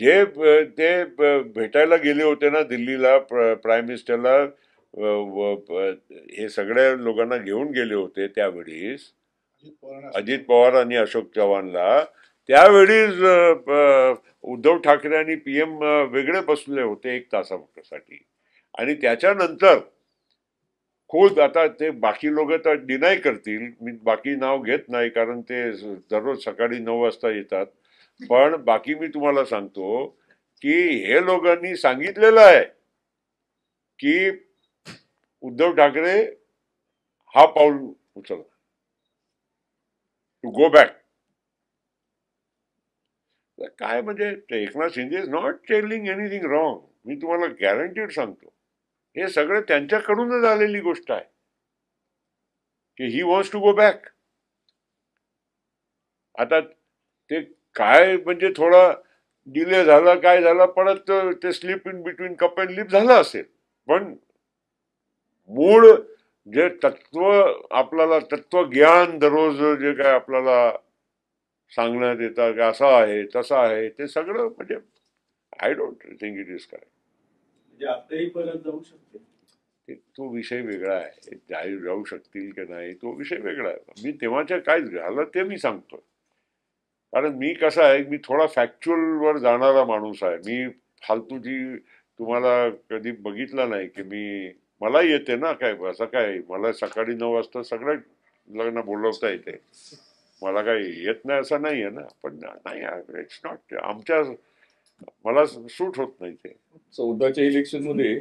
जे ते भेटायला गेले होते ना दिल्लीला प्र- प्राईम मिनिस्टरला प- हे सगळ्या लोकांना घेऊन गेले होते त्यावेळेस अजित पवार आणि अशोक चव्हाणला. त्यावेळीच प- उद्धव ठाकरे आणि पीएम वेगळे बसले होते एक तासासाठी. आणि त्याच्यानंतर खोल आता ते बाकी लोक तर डिनाय करतील. मी बाकी नाव घेत नाही कारण ते दररोज सकाळी नऊ वाजता येतात. पण बाकी मी तुम्हाला सांगतो की हे लोकांनी सांगितलेलं आहे की उद्धव ठाकरे हा पाऊल उचलला टू गो बॅक काय म्हणजे Eknath Shinde is not telling anything wrong मी तुम्हाला गॅरंटीड सांगतो. हे सगळं त्यांच्याकडूनच आलेली गोष्ट आहे. की he wants to go back आता ते काय म्हणजे थोडा डिले झाला काय झाला परत ते slip in between cup and lip झालं असेल. पण मूळ जे तत्व आपल्याला तत्वज्ञान दररोज जे काय आपल्याला सांगण्यात येतं की असं आहे तसं आहे ते सगळं म्हणजे I don't think it is काय आताही परत जाऊ शकते. ते विषय वेगळा आहे. जाऊ शकतील की नाही तो विषय वेगळा आहे. मी तेव्हाच्या काय झालं ते मी सांगतोय. कारण मी कसा आहे मी थोडा फॅक्च्युअल वर जाणारा माणूस आहे. मी फालतूची तुम्हाला कधी बघितलं नाही की मी मला येते ना काय असं काय मला सकाळी नऊ वाजता सगळ्या लग्न बोलवता येते. मला काही येत नाही असं नाही आहे ना. पण नाही इट्स नॉट आमच्या मला सूट होत नाही ते. चौदाच्या इलेक्शनमध्ये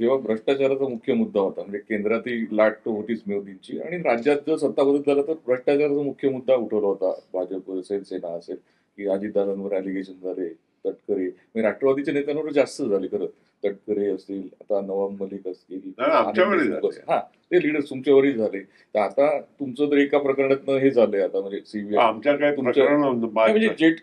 जेव्हा भ्रष्टाचाराचा मुख्य मुद्दा होता म्हणजे केंद्रातील लाट तो होतीच मोदींची आणि राज्यात जर सत्ता बदल झाला तर भ्रष्टाचाराचा मुख्य मुद्दा उठवला होता. भाजप असेल सेना असेल की अजितदादांवर अलिगेशन झाले. तटकरे. म्हणजे राष्ट्रवादीच्या नेत्यांवर जास्त झाले खरं. तटकरे असतील आता नवाब मलिक असतील हा ते लिडर्स तुमच्यावरही झाले. तर आता तुमचं तर एका प्रकरणात हे झालंय आता म्हणजे सीबीआय आमच्या काय म्हणजे जेट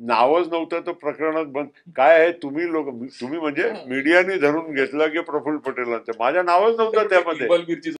नावच नव्हतं तर प्रकरणात बंद. काय आहे तुम्ही लोक तुम्ही म्हणजे मीडियाने धरून घेतलं की प्रफुल्ल पटेलांचं. माझ्या नावच नव्हतं त्यामध्ये. इक्बाल मिरची